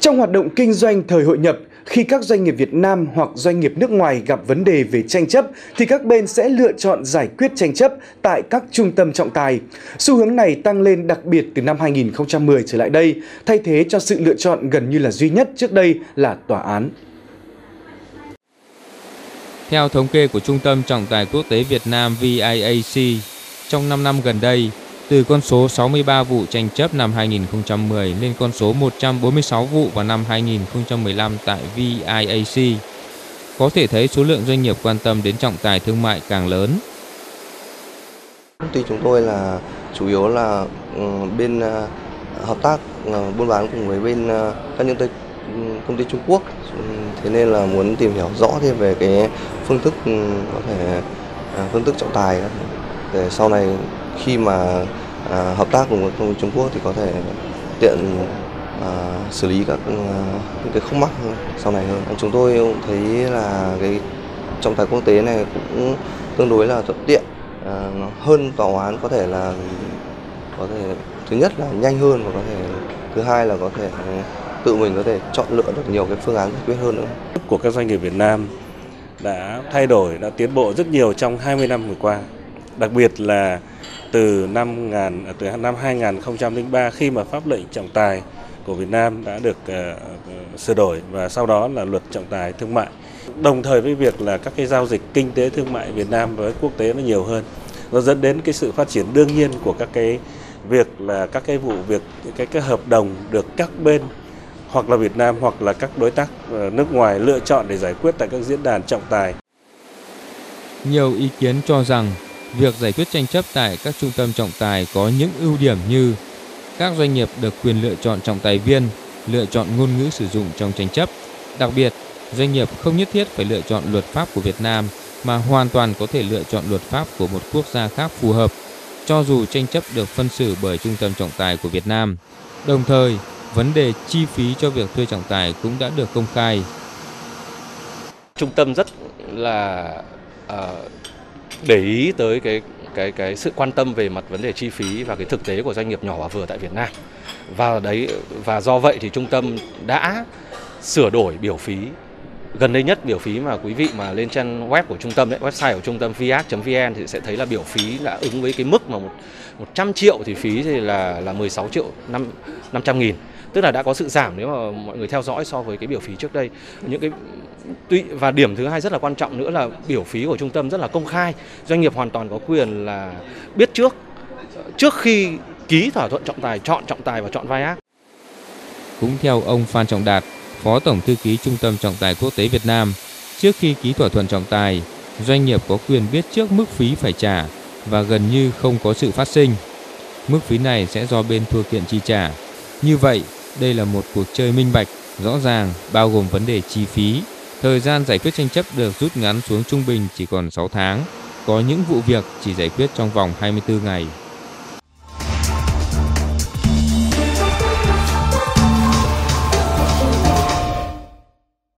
Trong hoạt động kinh doanh thời hội nhập, khi các doanh nghiệp Việt Nam hoặc doanh nghiệp nước ngoài gặp vấn đề về tranh chấp thì các bên sẽ lựa chọn giải quyết tranh chấp tại các trung tâm trọng tài. Xu hướng này tăng lên đặc biệt từ năm 2010 trở lại đây, thay thế cho sự lựa chọn gần như là duy nhất trước đây là tòa án. Theo thống kê của Trung tâm Trọng tài Quốc tế Việt Nam VIAC, trong 5 năm gần đây, từ con số 63 vụ tranh chấp năm 2010 lên con số 146 vụ vào năm 2015 tại VIAC. Có thể thấy số lượng doanh nghiệp quan tâm đến trọng tài thương mại càng lớn. Công ty chúng tôi là, chủ yếu là ừ, bên à, hợp tác à, buôn bán cùng với bên à, các những ừ, công ty Trung Quốc. Ừ, thế nên là muốn tìm hiểu rõ thêm về cái phương thức có thể phương thức trọng tài để sau này khi mà à, hợp tác cùng với Trung Quốc thì có thể tiện à, xử lý các à, những cái khúc mắc sau này hơn. Chúng tôi cũng thấy là cái trọng tài quốc tế này cũng tương đối là thuận tiện à, hơn tòa án có thể là có thể thứ nhất là nhanh hơn và có thể thứ hai là có thể tự mình có thể chọn lựa được nhiều cái phương án giải quyết hơn nữa. Của các doanh nghiệp Việt Nam đã thay đổi, đã tiến bộ rất nhiều trong 20 năm vừa qua. Đặc biệt là từ năm ngàn à, từ năm 2003 khi mà pháp lệnh trọng tài của Việt Nam đã được uh, sửa đổi và sau đó là luật trọng tài thương mại. Đồng thời với việc là các cái giao dịch kinh tế thương mại Việt Nam với quốc tế nó nhiều hơn, nó dẫn đến cái sự phát triển đương nhiên của các cái việc là các cái vụ việc cái cái hợp đồng được các bên hoặc là Việt Nam hoặc là các đối tác ờ, nước ngoài lựa chọn để giải quyết tại các diễn đàn trọng tài. Nhiều ý kiến cho rằng Việc giải quyết tranh chấp tại các trung tâm trọng tài có những ưu điểm như các doanh nghiệp được quyền lựa chọn trọng tài viên, lựa chọn ngôn ngữ sử dụng trong tranh chấp. Đặc biệt, doanh nghiệp không nhất thiết phải lựa chọn luật pháp của Việt Nam mà hoàn toàn có thể lựa chọn luật pháp của một quốc gia khác phù hợp, cho dù tranh chấp được phân xử bởi trung tâm trọng tài của Việt Nam. Đồng thời, vấn đề chi phí cho việc thuê trọng tài cũng đã được công khai. Trung tâm rất là uh, để ý tới cái cái cái sự quan tâm về mặt vấn đề chi phí và cái thực tế của doanh nghiệp nhỏ và vừa tại Việt Nam. Và đấy và do vậy thì trung tâm đã sửa đổi biểu phí gần đây nhất biểu phí mà quý vị mà lên trang web của trung tâm đấy, website của trung tâm viac.vn thì sẽ thấy là biểu phí đã ứng với cái mức mà một 100 triệu thì phí thì là là 16 triệu 5 500 nghìn tức là đã có sự giảm nếu mà mọi người theo dõi so với cái biểu phí trước đây những cái tuy và điểm thứ hai rất là quan trọng nữa là biểu phí của trung tâm rất là công khai. Doanh nghiệp hoàn toàn có quyền là biết trước trước khi ký thỏa thuận trọng tài chọn trọng tài và chọn vai ác. Cũng theo ông Phan Trọng Đạt phó tổng thư ký trung tâm trọng tài quốc tế Việt Nam trước khi ký thỏa thuận trọng tài doanh nghiệp có quyền biết trước mức phí phải trả và gần như không có sự phát sinh. Mức phí này sẽ do bên thua kiện chi trả. Như vậy đây là một cuộc chơi minh bạch, rõ ràng, bao gồm vấn đề chi phí. Thời gian giải quyết tranh chấp được rút ngắn xuống trung bình chỉ còn 6 tháng. Có những vụ việc chỉ giải quyết trong vòng 24 ngày.